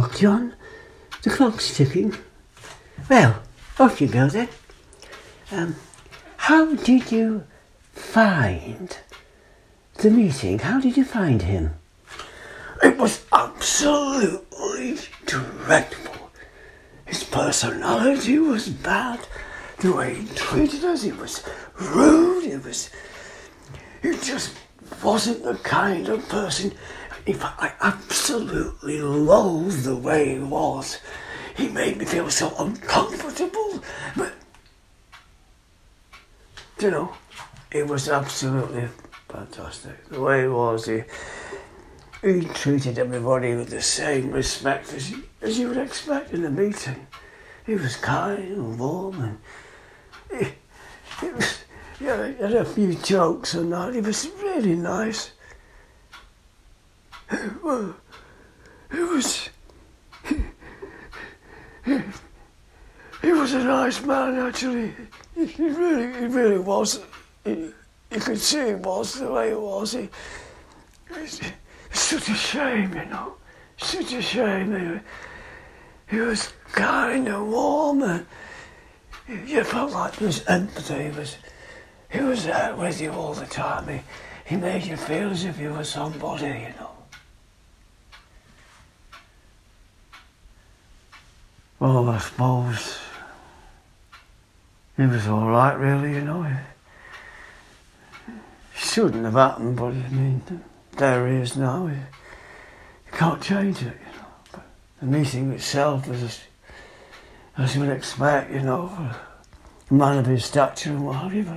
John. The clock's ticking. Well, off you go then. Um, how did you find the meeting? How did you find him? It was absolutely dreadful. His personality was bad. The way he treated us, he was rude. He was. He just wasn't the kind of person. In fact, I absolutely loathed the way he was. He made me feel so uncomfortable. But, you know, it was absolutely fantastic. The way he was, he, he treated everybody with the same respect as you, as you would expect in a meeting. He was kind and warm and he, he was, yeah, he had a few jokes and that. He was really nice. Well, it was. He, he was a nice man, actually. He, really, he really was. You could see he was the way he was. It's such a shame, you know. Such a shame. He, he was kind and warm, and you felt like there was empathy. He was, he was there with you all the time. He, he made you feel as if you were somebody, you know. Well, I suppose he was all right, really, you know. It shouldn't have happened, but I mean, there he is now. You can't change it, you know. But the meeting itself was as, as you would expect, you know, a man of his stature and what have you, but